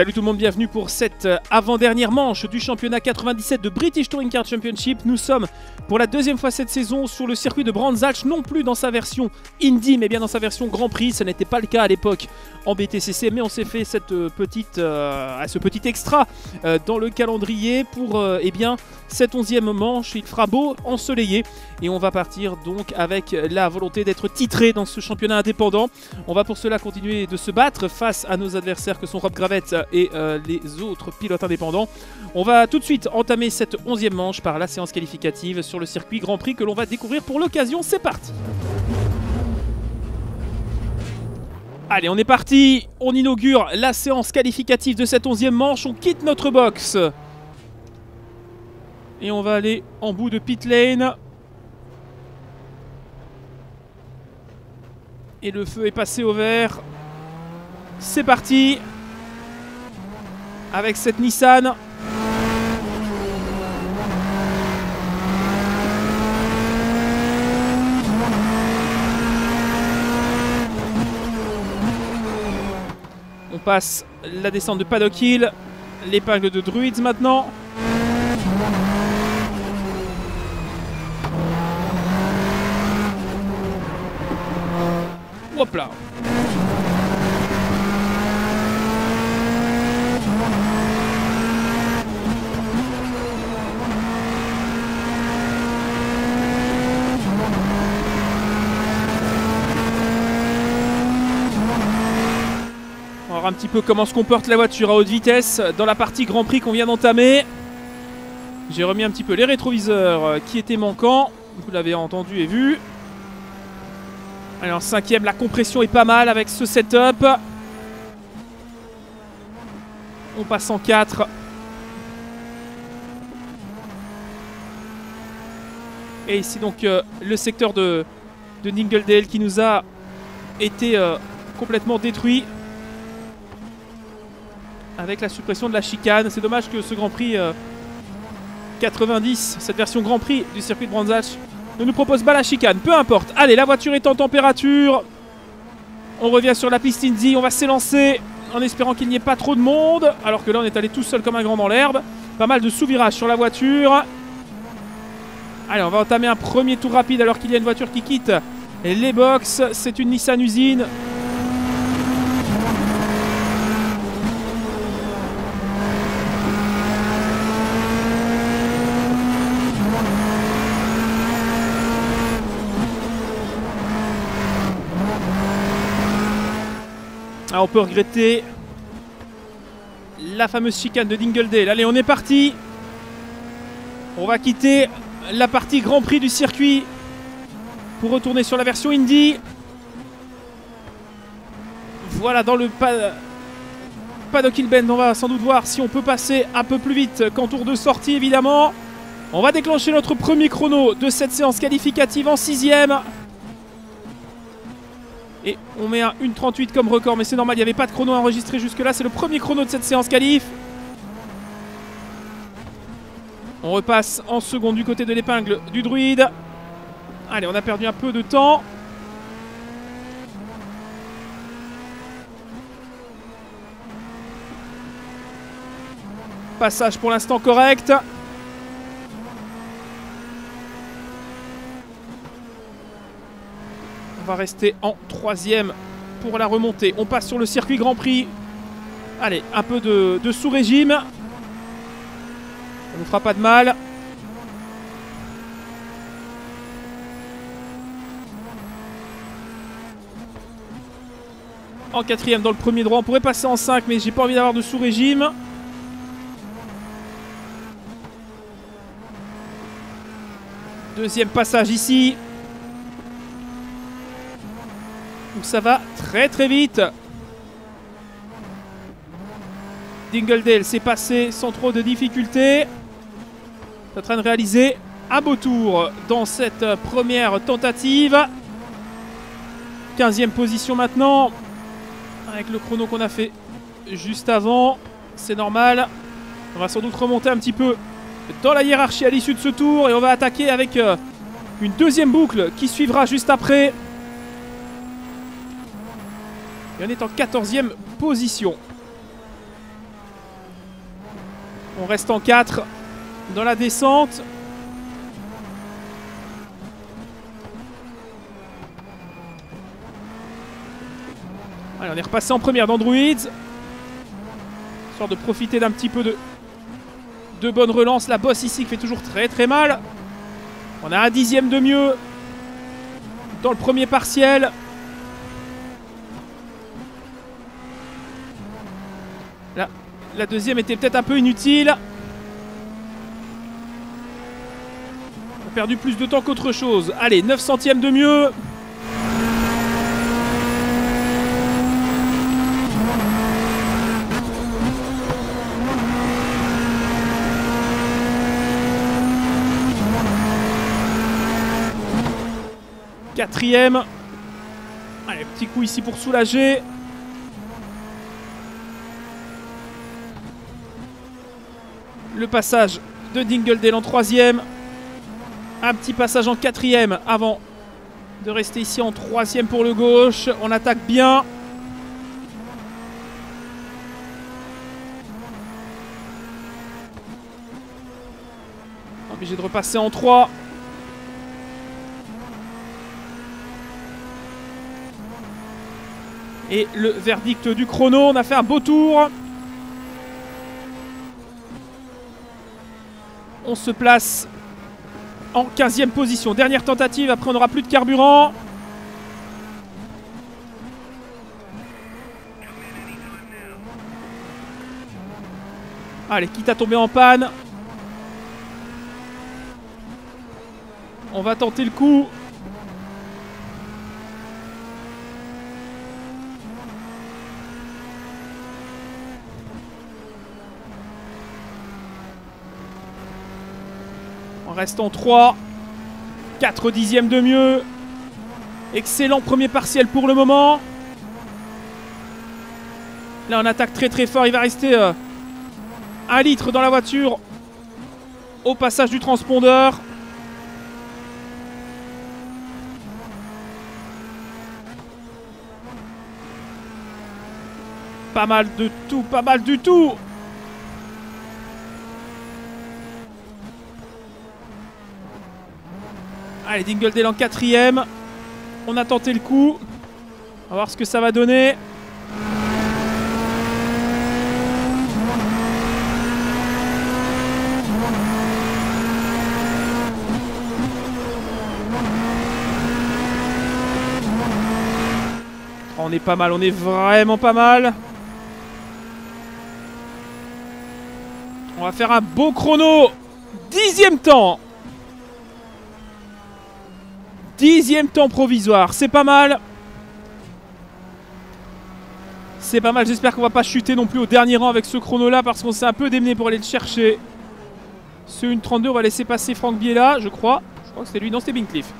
Salut tout le monde, bienvenue pour cette euh, avant-dernière manche du championnat 97 de British Touring Car Championship. Nous sommes pour la deuxième fois cette saison sur le circuit de Brands non plus dans sa version Indy, mais bien dans sa version Grand Prix. Ce n'était pas le cas à l'époque en BTCC, mais on s'est fait cette euh, petite, euh, ce petit extra dans le calendrier pour eh bien, cette onzième manche. Il fera beau, ensoleillé, et on va partir donc avec la volonté d'être titré dans ce championnat indépendant. On va pour cela continuer de se battre face à nos adversaires que sont Rob Gravette et euh, les autres pilotes indépendants. On va tout de suite entamer cette onzième manche par la séance qualificative sur le circuit Grand Prix que l'on va découvrir pour l'occasion. C'est parti Allez, on est parti. On inaugure la séance qualificative de cette onzième manche. On quitte notre box. Et on va aller en bout de pit lane. Et le feu est passé au vert. C'est parti. Avec cette Nissan. On passe la descente de Paddock Hill. L'épingle de Druids maintenant. Hop petit peu comment se comporte la voiture à haute vitesse dans la partie Grand Prix qu'on vient d'entamer. J'ai remis un petit peu les rétroviseurs euh, qui étaient manquants. Vous l'avez entendu et vu. Allez, en cinquième, la compression est pas mal avec ce setup. On passe en 4. Et ici donc euh, le secteur de, de qui nous a été euh, complètement détruit avec la suppression de la chicane. C'est dommage que ce Grand Prix euh, 90, cette version Grand Prix du circuit de Brands ne nous propose pas la chicane. Peu importe. Allez, la voiture est en température. On revient sur la piste Indy. On va s'élancer en espérant qu'il n'y ait pas trop de monde. Alors que là, on est allé tout seul comme un grand dans l'herbe. Pas mal de sous-virages sur la voiture. Allez, on va entamer un premier tour rapide alors qu'il y a une voiture qui quitte les box. C'est une Nissan usine. Ah, on peut regretter la fameuse chicane de Dingledale. Allez, on est parti. On va quitter la partie Grand Prix du circuit pour retourner sur la version Indy. Voilà, dans le pa- paddock Hill Bend, on va sans doute voir si on peut passer un peu plus vite qu'en tour de sortie, évidemment. On va déclencher notre premier chrono de cette séance qualificative en sixième. Et on met un 1.38 comme record, mais c'est normal, il n'y avait pas de chrono enregistré jusque-là. C'est le premier chrono de cette séance qualif. On repasse en second du côté de l'épingle du druide. Allez, on a perdu un peu de temps. Passage pour l'instant correct. Va rester en troisième pour la remontée. On passe sur le circuit Grand Prix. Allez, un peu de, de sous-régime. Ça ne fera pas de mal. En quatrième dans le premier droit. On pourrait passer en 5, mais j'ai pas envie d'avoir de sous-régime. Deuxième passage ici. Donc ça va très très vite. Dingledale s'est passé sans trop de difficultés. est en train de réaliser un beau tour dans cette première tentative. 15e position maintenant. Avec le chrono qu'on a fait juste avant. C'est normal. On va sans doute remonter un petit peu dans la hiérarchie à l'issue de ce tour. Et on va attaquer avec euh, une deuxième boucle qui suivra juste après. Et on est en 14e position. On reste en 4 dans la descente. Allez, on est repassé en première d'Androids. Histoire de profiter d'un petit peu de, de bonne relance. La bosse ici qui fait toujours très très mal. On a un dixième de mieux dans le premier partiel. La, deuxième était peut-être un peu inutile. On a perdu plus de temps qu'autre chose. Allez, 9 centièmes de mieux. Quatrième. Allez, petit coup ici pour soulager. Le passage de Dingledale en troisième. Un petit passage en quatrième avant de rester ici en troisième pour le gauche. On attaque bien. Obligé de repasser en 3. Et le verdict du chrono, on a fait un beau tour. On se place en 15e position. Dernière tentative, après on n'aura plus de carburant. Allez, quitte à tomber en panne. On va tenter le coup. Reste en 3. 4 dixièmes de mieux. Excellent premier partiel pour le moment. Là, on attaque très très fort. Il va rester euh, un litre dans la voiture au passage du transpondeur. Pas mal de tout, pas mal du tout. Allez, Dingledale en quatrième. On a tenté le coup. On va voir ce que ça va donner. On est pas mal, on est vraiment pas mal. On va faire un beau chrono. Dixième temps. Dixième temps provisoire, c'est pas mal. C'est pas mal, j'espère qu'on va pas chuter non plus au dernier rang avec ce chrono là parce qu'on s'est un peu démené pour aller le chercher. Ce 1.32, on va laisser passer Franck Biella, je crois. Je crois que c'était lui, non c'était Bincliff.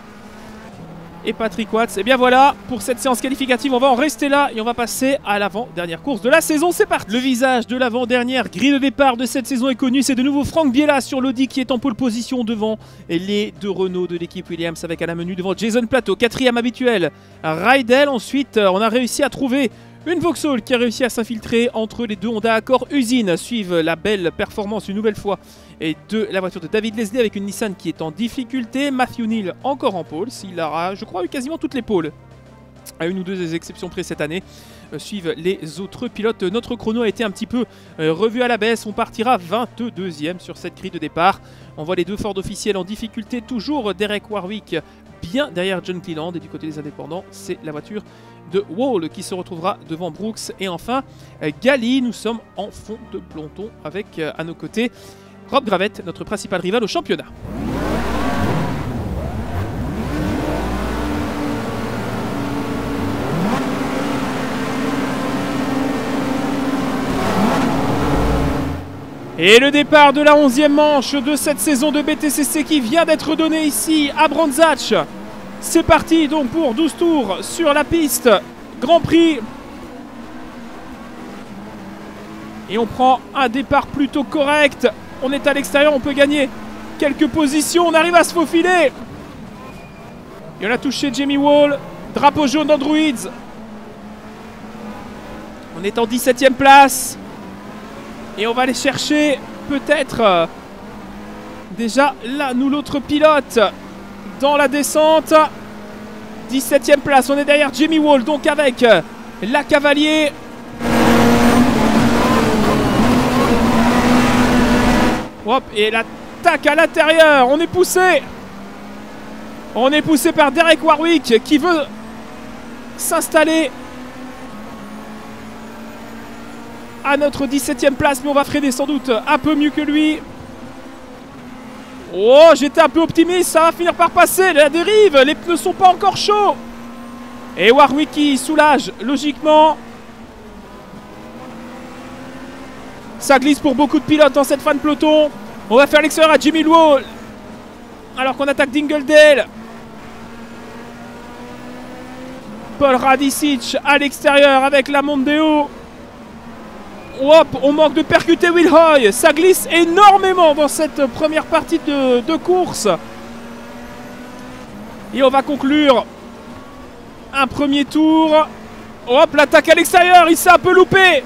Et Patrick Watts. Et bien voilà, pour cette séance qualificative, on va en rester là et on va passer à l'avant-dernière course de la saison. C'est parti Le visage de l'avant-dernière grille de départ de cette saison est connu. C'est de nouveau Franck Biella sur l'Audi qui est en pole position devant les deux Renault de l'équipe Williams avec à la menu devant Jason Plateau, quatrième habituel. Rydell, ensuite euh, on a réussi à trouver une Vauxhall qui a réussi à s'infiltrer entre les deux Honda Accord usine. Suivent la belle performance une nouvelle fois et de la voiture de David Leslie avec une Nissan qui est en difficulté. Matthew Neal encore en pôle. S'il aura, je crois, eu quasiment toutes les pôles. À une ou deux exceptions près cette année. Euh, suivent les autres pilotes. Notre chrono a été un petit peu euh, revu à la baisse. On partira 22e sur cette grille de départ. On voit les deux Ford officiels en difficulté. Toujours Derek Warwick bien derrière John Cleland. Et du côté des indépendants, c'est la voiture de Wall qui se retrouvera devant Brooks. Et enfin, euh, Gali, nous sommes en fond de peloton avec à nos côtés Rob Gravette, notre principal rival au championnat. Et le départ de la 11e manche de cette saison de BTCC qui vient d'être donné ici à Brandzach. C'est parti donc pour 12 tours sur la piste. Grand Prix. Et on prend un départ plutôt correct. On est à l'extérieur, on peut gagner quelques positions. On arrive à se faufiler. Et on a touché Jamie Wall. Drapeau jaune d'Androids. On est en 17ème place. Et on va aller chercher peut-être déjà là, nous l'autre pilote dans la descente. 17ème place, on est derrière Jimmy Wall, donc avec la cavalier. Et l'attaque à l'intérieur, on est poussé. On est poussé par Derek Warwick qui veut s'installer à notre 17ème place, mais on va freiner sans doute un peu mieux que lui. Oh, j'étais un peu optimiste, ça va finir par passer, la dérive, les pneus sont pas encore chauds. Et Warwick qui soulage, logiquement. Ça glisse pour beaucoup de pilotes dans cette fin de peloton. On va faire l'extérieur à Jimmy Wall. Alors qu'on attaque Dingledale. Paul Radicic à l'extérieur avec la Mondeo. Hop, on manque de percuter Will Hoy. Ça glisse énormément dans cette première partie de course. Et on va conclure un premier tour. Hop, l'attaque à l'extérieur. Il s'est un peu loupé.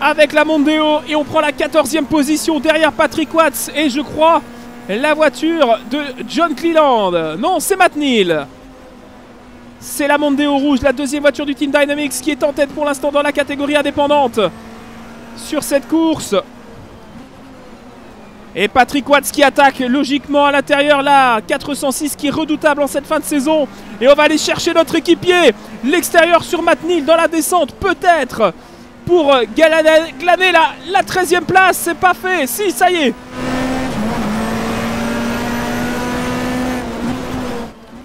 Avec la Mondeo. Et on prend la 14e position derrière Patrick Watts. Et je crois la voiture de John Cleland. Non, c'est Matt Neal. C'est la Mondeo rouge, la deuxième voiture du Team Dynamics qui est en tête pour l'instant dans la catégorie indépendante sur cette course. Et Patrick Watts qui attaque logiquement à l'intérieur là. 406 qui est redoutable en cette fin de saison. Et on va aller chercher notre équipier. L'extérieur sur Matnil dans la descente peut-être. Pour glaner la, la 13e place. C'est pas fait. Si, ça y est.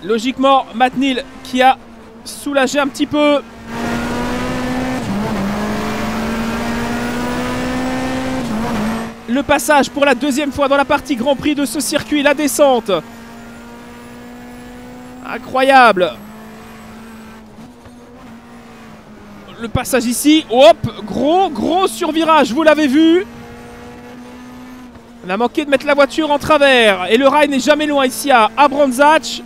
Logiquement, Matnil qui a soulagé un petit peu. Le passage pour la deuxième fois dans la partie Grand Prix de ce circuit, la descente. Incroyable. Le passage ici. Hop, gros, gros survirage, vous l'avez vu. On a manqué de mettre la voiture en travers. Et le rail n'est jamais loin ici à Abranzach.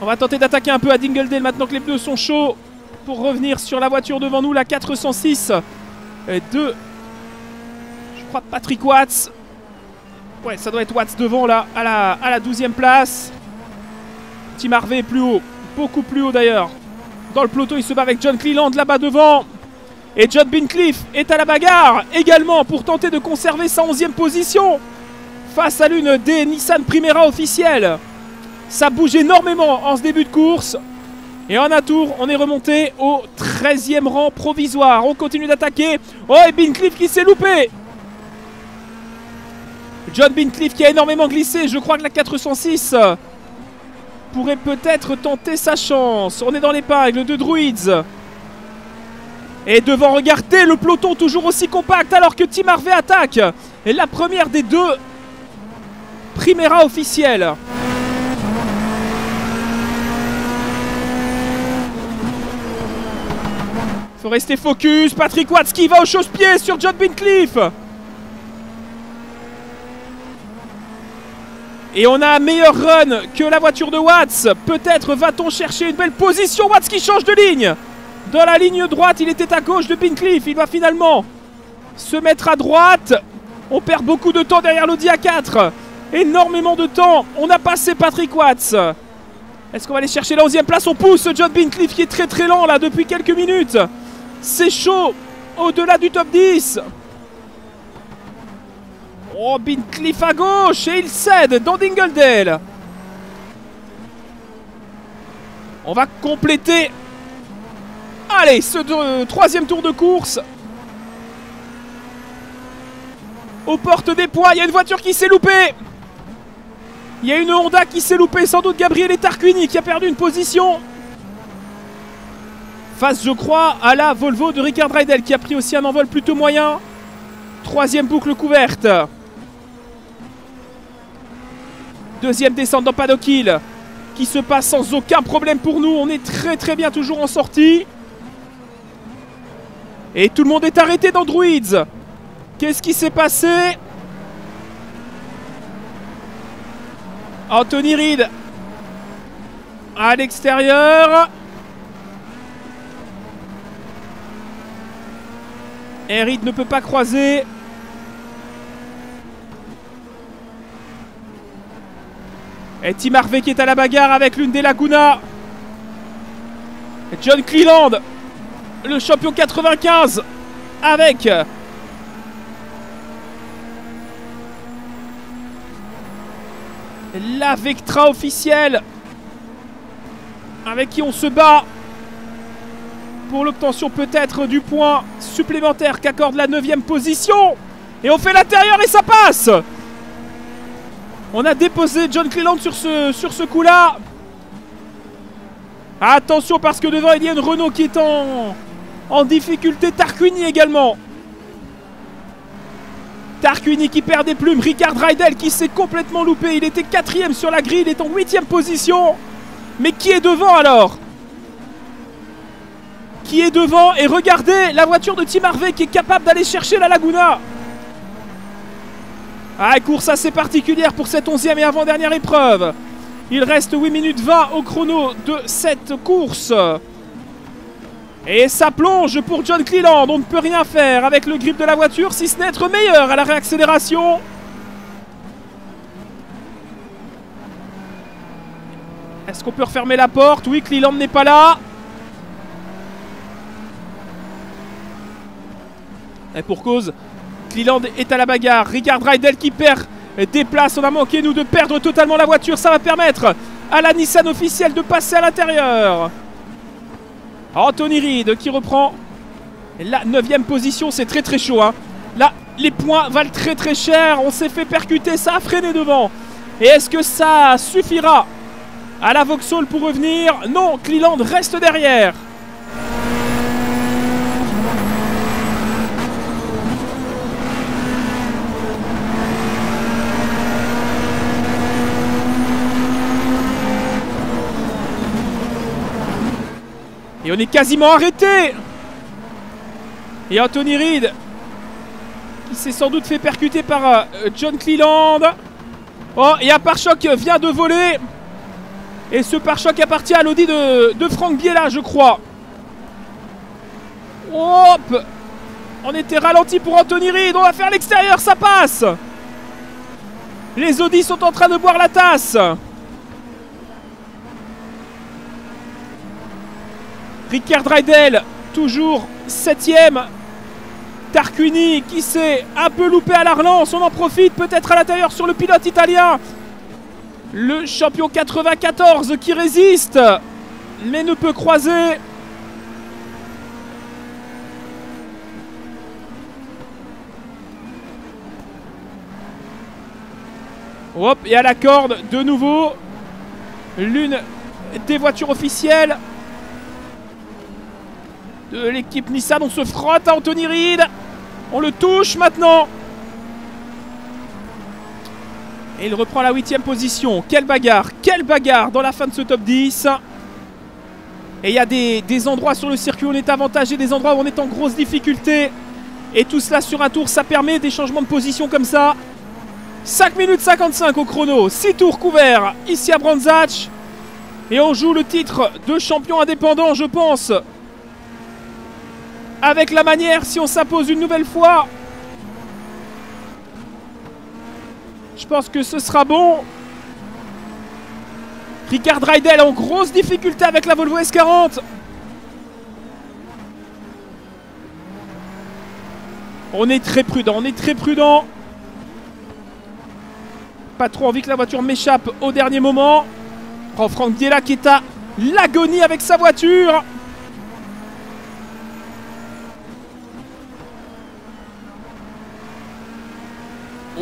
On va tenter d'attaquer un peu à Dingledale maintenant que les pneus sont chauds. Pour revenir sur la voiture devant nous, la 406 de... Je crois Patrick Watts. Ouais, ça doit être Watts devant là, à la, à la 12e place. Tim Harvey plus haut. Beaucoup plus haut d'ailleurs. Dans le peloton, il se bat avec John Cleland là-bas devant. Et John Bincliffe est à la bagarre également pour tenter de conserver sa 11e position face à l'une des Nissan Primera officielles. Ça bouge énormément en ce début de course. Et en un tour, on est remonté au 13e rang provisoire. On continue d'attaquer. Oh, et Bincliffe qui s'est loupé. John Bincliffe qui a énormément glissé. Je crois que la 406 pourrait peut-être tenter sa chance. On est dans l'épingle de Druids. Et devant, regardez le peloton toujours aussi compact alors que Tim Harvey attaque. Et la première des deux Primera officielle. Faut rester focus. Patrick Watts va au chausse-pied sur John Bincliffe. Et on a un meilleur run que la voiture de Watts. Peut-être va-t-on chercher une belle position. Watts qui change de ligne. Dans la ligne droite, il était à gauche de Bincliffe. Il va finalement se mettre à droite. On perd beaucoup de temps derrière l'Audi A4. Énormément de temps. On a passé Patrick Watts. Est-ce qu'on va aller chercher la 11e place? On pousse John Bincliffe qui est très très lent là depuis quelques minutes. C'est chaud au-delà du top 10. Oh, Cliff à gauche et il cède dans Dingledale. On va compléter. Allez, ce troisième tour de course. Aux portes des poids, il y a une voiture qui s'est loupée. Il y a une Honda qui s'est loupée, sans doute Gabriel Tarquini qui a perdu une position face, je crois, à la Volvo de Ricard Reidel qui a pris aussi un envol plutôt moyen. Troisième boucle couverte. Deuxième descente dans Paddock Hill qui se passe sans aucun problème pour nous. On est très très bien toujours en sortie. Et tout le monde est arrêté dans Druids. Qu'est-ce qui s'est passé? Anthony Reid à l'extérieur. Et Reed ne peut pas croiser. Et Tim Harvey qui est à la bagarre avec l'une des Laguna. John Cleland, le champion 95, avec la Vectra officielle, avec qui on se bat pour l'obtention peut-être du point supplémentaire qu'accorde la 9 position. Et on fait l'intérieur et ça passe On a déposé John Cleland sur ce, sur coup-là. Attention parce que devant il y a une Renault qui est en, en difficulté. Tarquini également. Tarquini qui perd des plumes. Ricard Rydell qui s'est complètement loupé. Il était quatrième sur la grille. Il est en huitième position. Mais qui est devant alors? Qui est devant? Et regardez la voiture de Tim Harvey qui est capable d'aller chercher la Laguna. Ah, course assez particulière pour cette onzième et avant-dernière épreuve. Il reste 8 minutes 20 au chrono de cette course. Et ça plonge pour John Cleland. On ne peut rien faire avec le grip de la voiture si ce n'est être meilleur à la réaccélération. Est-ce qu'on peut refermer la porte? Oui, Cleland n'est pas là. Et pour cause, Cleland est à la bagarre. Ricard Rydell qui perd déplace. On a manqué, nous, de perdre totalement la voiture. Ça va permettre à la Nissan officielle de passer à l'intérieur. Anthony Reid qui reprend la 9 position. C'est très très chaud. Hein. Là, les points valent très très cher. On s'est fait percuter. Ça a freiné devant. Et est-ce que ça suffira à la Vauxhall pour revenir? Non, Cleland reste derrière. On est quasiment arrêté Et Anthony Reid qui s'est sans doute fait percuter par euh, John Cleland. Oh, et un pare-choc vient de voler. Et ce pare-choc appartient à l'Audi de, de Franck je crois. Hop On était ralenti pour Anthony Reid. On va faire l'extérieur, ça passe Les Audi sont en train de boire la tasse. Ricard Rydell, toujours septième. Tarquini qui s'est un peu loupé à la relance. On en profite peut-être à l'intérieur sur le pilote italien. Le champion 94 qui résiste, mais ne peut croiser. Hop, et à la corde, de nouveau, l'une des voitures officielles de l'équipe Nissan. On se frotte à Anthony Reid. On le touche maintenant. Et il reprend la huitième position. Quelle bagarre, quelle bagarre dans la fin de ce top 10. Et il y a des, des, endroits sur le circuit où on est avantagé, des endroits où on est en grosse difficulté. Et tout cela sur un tour, ça permet des changements de position comme ça. 5 minutes 55 au chrono, 6 tours couverts ici à Brandzach. Et on joue le titre de champion indépendant, je pense, avec la manière si on s'impose une nouvelle fois. Je pense que ce sera bon. Ricard Rydell en grosse difficulté avec la Volvo S40. On est très prudent, on est très prudent. Pas trop envie que la voiture m'échappe au dernier moment. Franck Biella qui est à l'agonie avec sa voiture.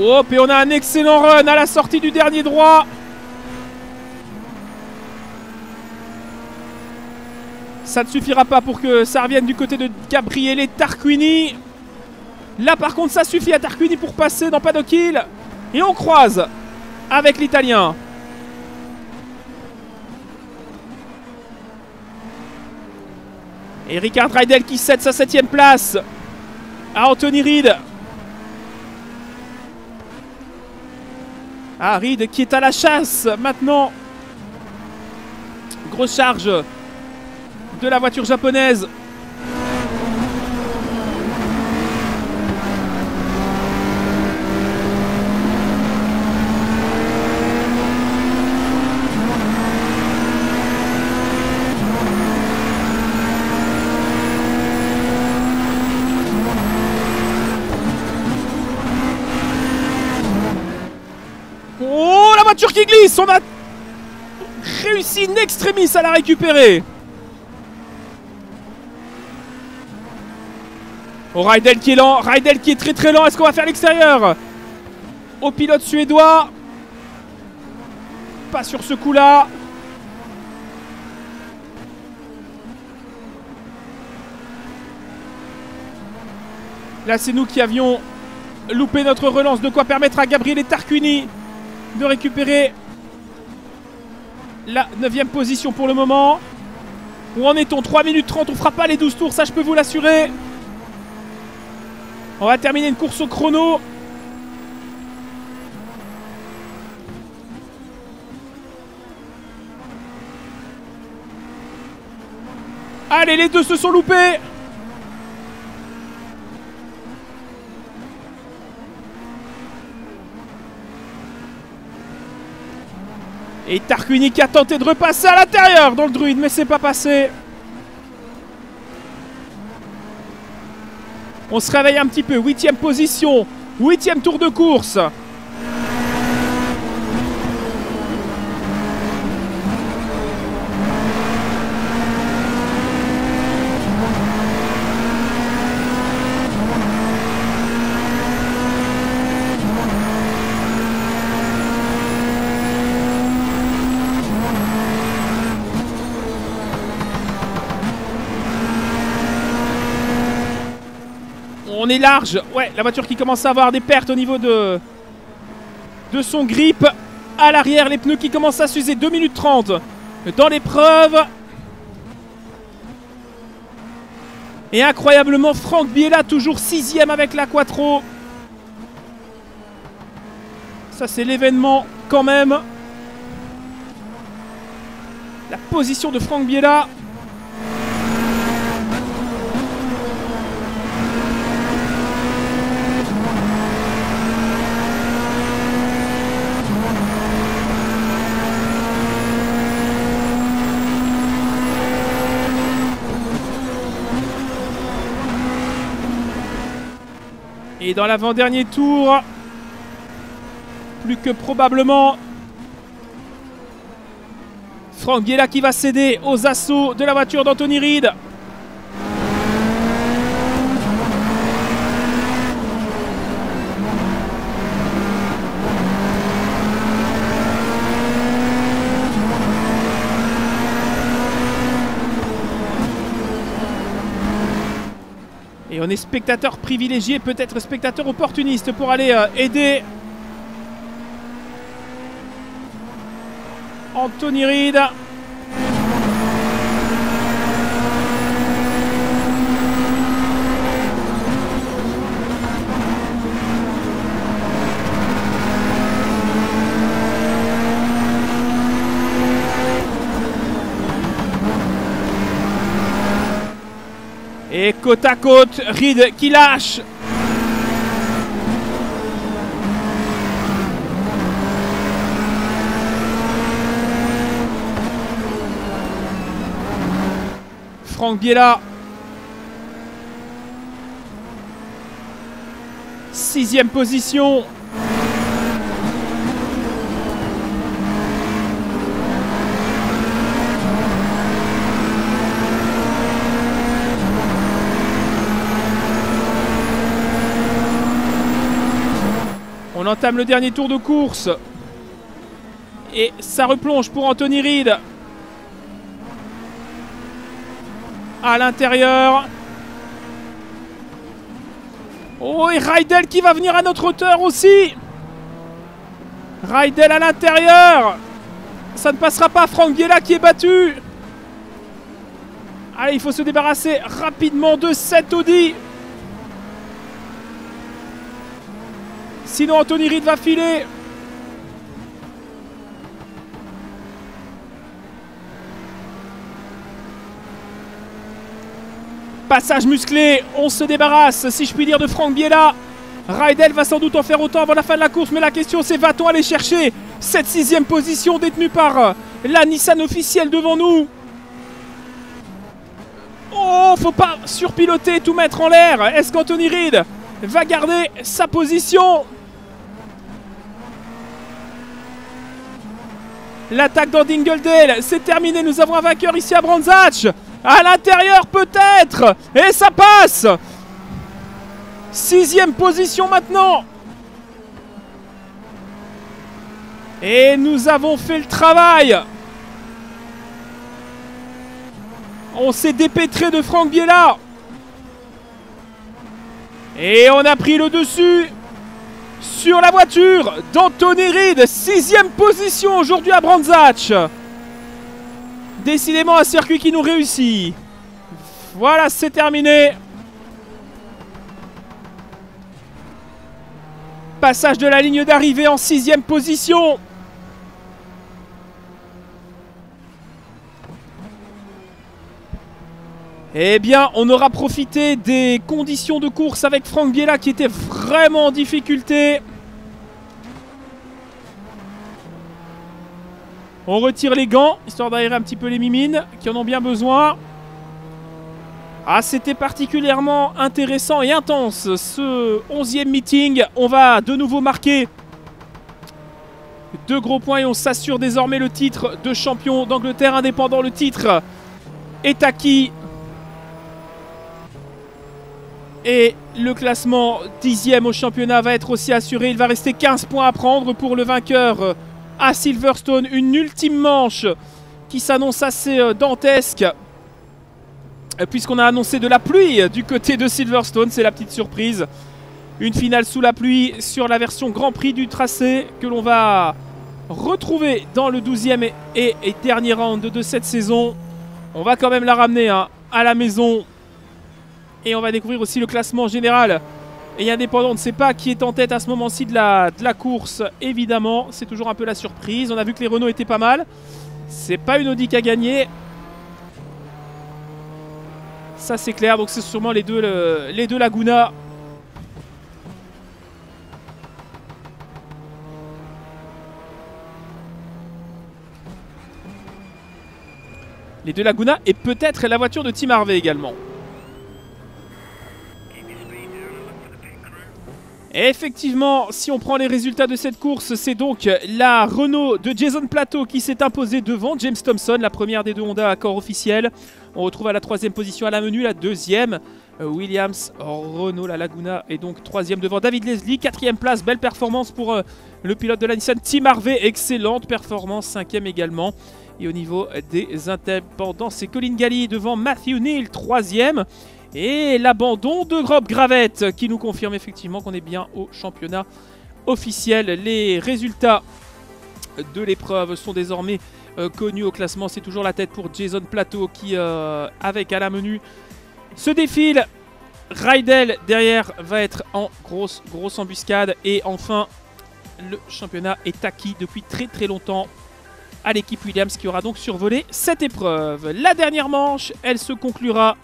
Et on a un excellent run à la sortie du dernier droit. Ça ne suffira pas pour que ça revienne du côté de Gabriele Tarquini. Là, par contre, ça suffit à Tarquini pour passer dans Paddock. Et on croise avec l'Italien. Et Ricard Rydell qui cède sa septième place à Anthony Reid. Reed qui est à la chasse maintenant. Grosse charge de la voiture japonaise. On a réussi in extremis à la récupérer. Oh, Raidel qui est lent, qui est très très lent, est-ce qu'on va faire l'extérieur? Au pilote suédois. Pas sur ce coup-là. Là, c'est nous qui avions loupé notre relance. De quoi permettre à Gabriel et Tarquini de récupérer la 9 position pour le moment. Où en est-on? 3 minutes 30. On fera pas les 12 tours, ça je peux vous l'assurer. On va terminer une course au chrono. Allez, les deux se sont loupés. Et Tarquini qui a tenté de repasser à l'intérieur dans le druide, mais c'est pas passé. On se réveille un petit peu. Huitième position. Huitième tour de course. On est large. Ouais, la voiture qui commence à avoir des pertes au niveau de, son grip. À l'arrière, les pneus qui commencent à s'user. 2 minutes 30 dans l'épreuve. Et incroyablement, Franck Biella, toujours sixième avec la Quattro. Ça, c'est l'événement quand même. La position de Franck Biella. Et dans l'avant-dernier tour, plus que probablement, Franck Biella qui va céder aux assauts de la voiture d'Anthony Reid. On est spectateur privilégié, peut-être spectateur opportuniste pour aller euh, aider Anthony Reid. Et côte à côte, Reed qui lâche. Franck Biella. Sixième position. Entame le dernier tour de course. Et ça replonge pour Anthony Reid. À l'intérieur. Oh, et Raidel qui va venir à notre hauteur aussi. Raidel à l'intérieur. Ça ne passera pas. Franck Biella qui est battu. Allez, il faut se débarrasser rapidement de cet Audi. Sinon, Anthony Reid va filer. Passage musclé, on se débarrasse, si je puis dire, de Franck Biella. Raidel va sans doute en faire autant avant la fin de la course, mais la question c'est va-t-on aller chercher cette sixième position détenue par la Nissan officielle devant nous? Oh, faut pas surpiloter, tout mettre en l'air. Est-ce qu'Anthony Reid va garder sa position? L'attaque dans c'est terminé. Nous avons un vainqueur ici à Brands Hatch. À l'intérieur peut-être. Et ça passe. Sixième position maintenant. Et nous avons fait le travail. On s'est dépêtré de Franck Biella. Et on a pris le dessus sur la voiture d'Anthony Reid. Sixième position aujourd'hui à Brands Hatch. Décidément un circuit qui nous réussit. Voilà, c'est terminé. Passage de la ligne d'arrivée en sixième position. Eh bien, on aura profité des conditions de course avec Franck Biella qui était vraiment en difficulté. On retire les gants, histoire d'aérer un petit peu les mimines qui en ont bien besoin. Ah, c'était particulièrement intéressant et intense ce 11e meeting. On va de nouveau marquer deux gros points et on s'assure désormais le titre de champion d'Angleterre indépendant. Le titre est acquis. Et le classement dixième au championnat va être aussi assuré. Il va rester 15 points à prendre pour le vainqueur à Silverstone. Une ultime manche qui s'annonce assez euh, dantesque euh, puisqu'on a annoncé de la pluie du côté de Silverstone, c'est la petite surprise. Une finale sous la pluie sur la version Grand Prix du tracé que l'on va retrouver dans le 12e et, dernier round de cette saison. On va quand même la ramener hein, à la maison. Et on va découvrir aussi le classement général. Et indépendant, on ne sait pas qui est en tête à ce moment-ci de la, course, évidemment. C'est toujours un peu la surprise. On a vu que les Renault étaient pas mal. C'est pas une Audi qui a gagné. Ça c'est clair, donc c'est sûrement les deux, les deux Laguna. Les deux Laguna et peut-être la voiture de Tim Harvey également. Effectivement, si on prend les résultats de cette course, c'est donc la Renault de Jason Plateau qui s'est imposée devant James Thompson, la première des deux Honda à corps officiel. On retrouve à la troisième position à la menu, la deuxième. Euh, Williams, Renault, la Laguna est donc troisième devant David Leslie. Quatrième place, belle performance pour euh, le pilote de la Nissan, Tim Harvey. Excellente performance, cinquième également. Et au niveau des indépendants, c'est Colin Galli devant Matthew Neal, troisième. Et l'abandon de Grob Gravette qui nous confirme effectivement qu'on est bien au championnat officiel. Les résultats de l'épreuve sont désormais euh, connus au classement. C'est toujours la tête pour Jason Plateau qui, euh, avec à la menu, se défile. Rydell derrière va être en grosse, grosse embuscade. Et enfin, le championnat est acquis depuis très très longtemps à l'équipe Williams qui aura donc survolé cette épreuve. La dernière manche, elle se conclura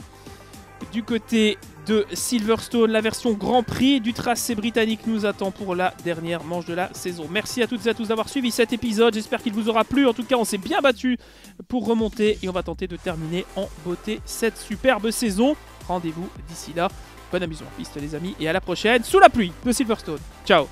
du côté de Silverstone. La version Grand Prix du tracé britannique nous attend pour la dernière manche de la saison. Merci à toutes et à tous d'avoir suivi cet épisode. J'espère qu'il vous aura plu. En tout cas, on s'est bien battu pour remonter et on va tenter de terminer en beauté cette superbe saison. Rendez-vous d'ici là. Bon amusement piste les amis et à la prochaine sous la pluie de Silverstone. Ciao